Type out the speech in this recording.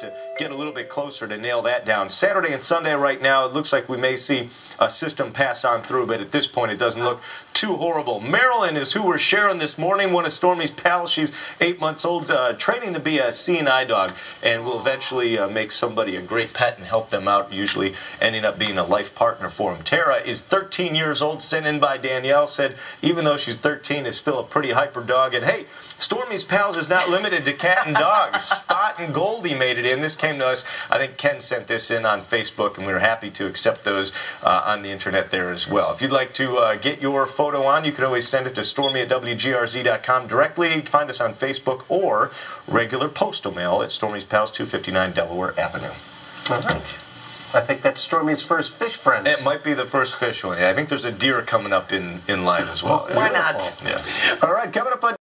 to get a little bit closer to nail that down. Saturday and Sunday right now, it looks like we may see a system pass on through, but at this point, it doesn't look too horrible. Marilyn is who we're sharing this morning. One of Stormy's pals. She's eight months old, uh, training to be a seeing eye dog, and will eventually uh, make somebody a great pet and help them out. Usually, ending up being a life partner for them. Tara is 13 years old, sent in by Danielle. Said even though she's 13, is still a pretty hyper dog. And hey, Stormy's pals is not limited to cat and dogs. Spot and Goldie made it in. This came to us. I think Ken sent this in on Facebook, and we were happy to accept those uh, on the internet there as well. If you'd like to uh, get your photo on, you can always send it to stormy at WGRZ.com directly. Find us on Facebook or regular postal mail at Stormy's Pals, 259 Delaware Avenue. All right. I think that's Stormy's first fish friends. It might be the first fish one. Yeah, I think there's a deer coming up in, in line as well. Why not? Yeah. All right, coming up on